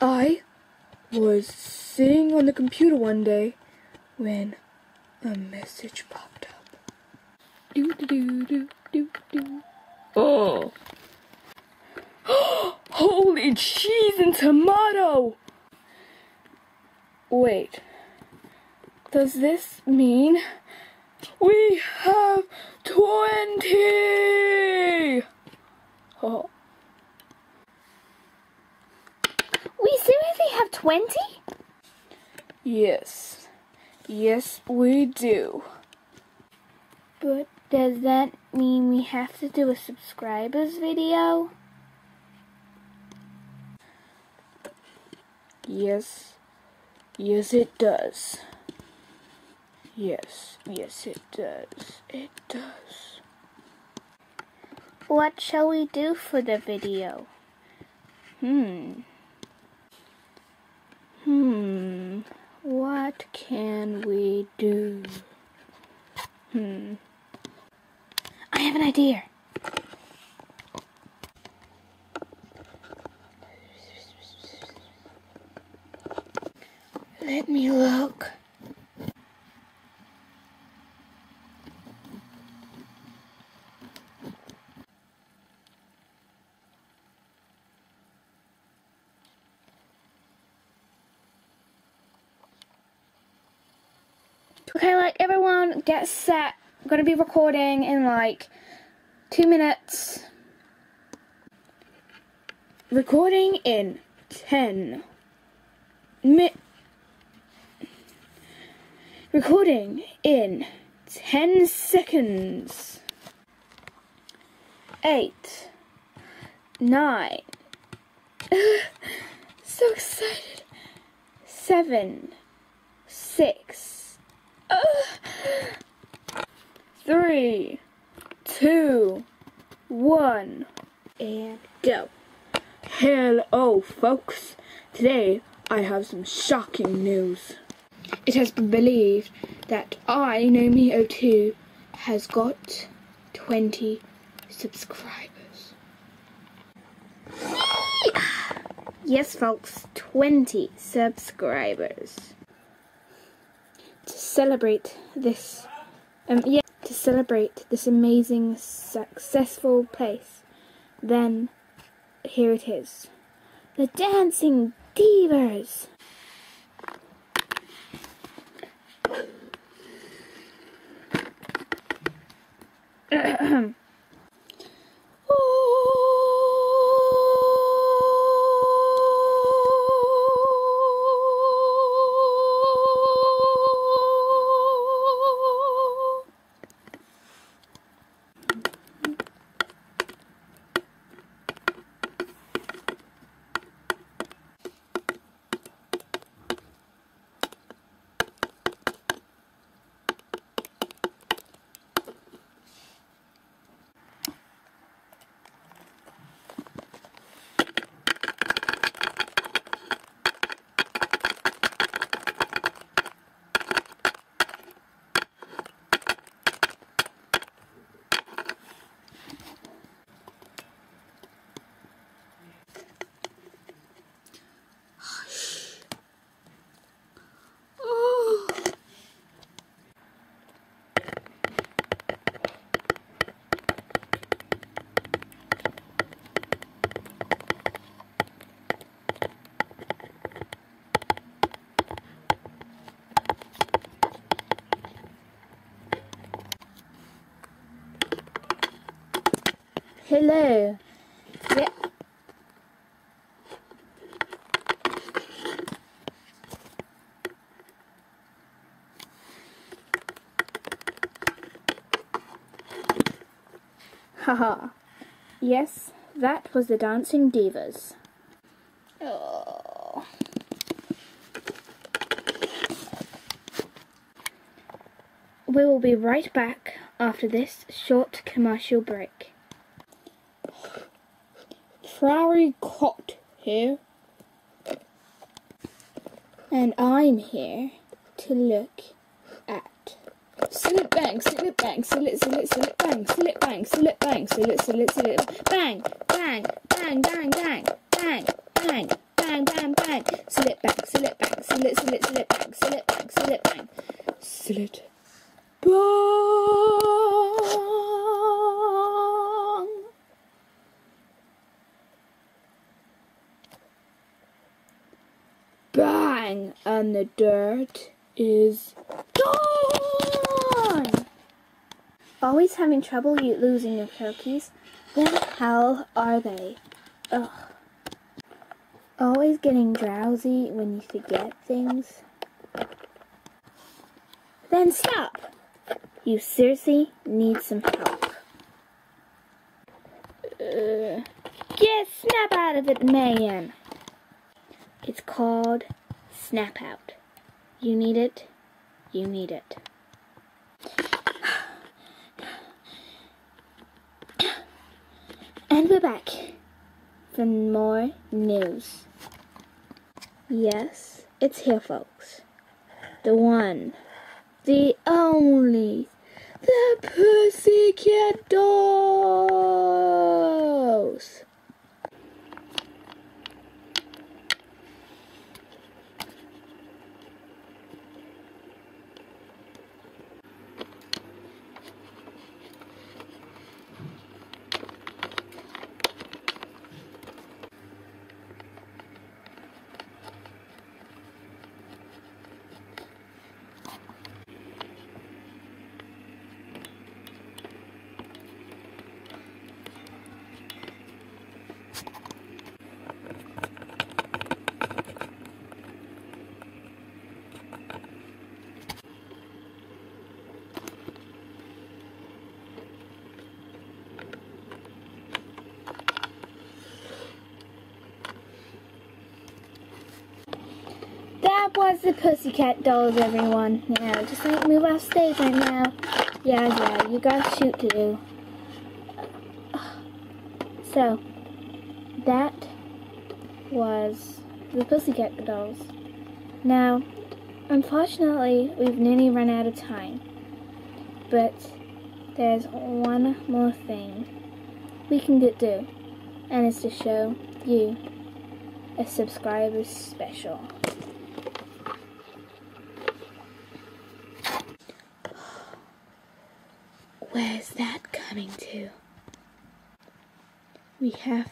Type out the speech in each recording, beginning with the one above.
I was sitting on the computer one day when a message popped up. Do do do do do do. Oh. Holy cheese and tomato! Wait. Does this mean we have 20? Oh. We seriously have 20? Yes. Yes, we do. But does that mean we have to do a subscribers video? Yes. Yes, it does. Yes, yes, it does. It does. What shall we do for the video? Hmm. Hmm. What can we do? Hmm. I have an idea. Let me look. Okay, like everyone get set. I'm gonna be recording in like two minutes. Recording in 10 mi- Recording in 10 seconds. 8 9 So excited. 7 6 Three, two, one, and go. Hello, folks. Today I have some shocking news. It has been believed that IKnowMe02, has got 20 subscribers. Yes, folks, 20 subscribers. Celebrate this, um, yeah, to celebrate this amazing, successful place, then here it is. The Dancing Divas. Hello. Yeah. Haha. yes, that was the Dancing Divas. Oh. We will be right back after this short commercial break. Flowery Cot here. And I'm here to look at Sillet bang, sillet bang, sillet, sillet, sillet bang, sillet bang, sillet bang, sillet, sillet, sillet bang, bang, bang, bang, bang, bang, bang, bang, bang, bang, bang. Bang, slip bang, slip, slip, slip bang, slip bang, slip bang. Slit. Bong. Bang! And dirt is Gone! Always having trouble losing your cookies? Then how are they? Ugh. Always getting drowsy when you forget things? Then stop! You seriously need some help. Uh, get snap out of it, man! It's called Snap Out. You need it. You need it. And we're back for more news. Yes, it's here, folks. The one, the only, the Pussycat Dolls. That was the Pussycat Dolls, everyone. Now, just like move off stage right now. Yeah, yeah, you got shoot to do. So, that was the Pussycat Dolls. Now, unfortunately, we've nearly run out of time. But there's one more thing we can get do, and it's to show you a subscriber special. coming to. We have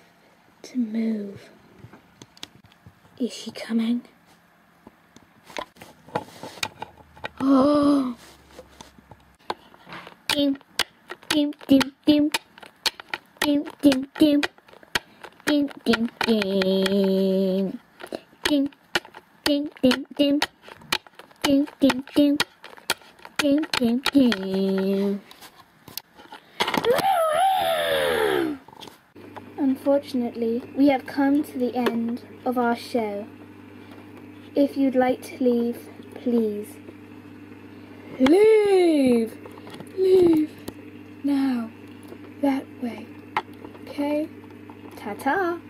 to move. Is she coming? Oh! Dim, dim, dim, dim. Dim, dim, dim. Dim, dim, dim. Dim, dim, dim, dim. Dim, dim, dim. Dim, dim, dim. Unfortunately, we have come to the end of our show. If you'd like to leave, please. Leave! Leave! Now, that way. Okay? Ta-ta.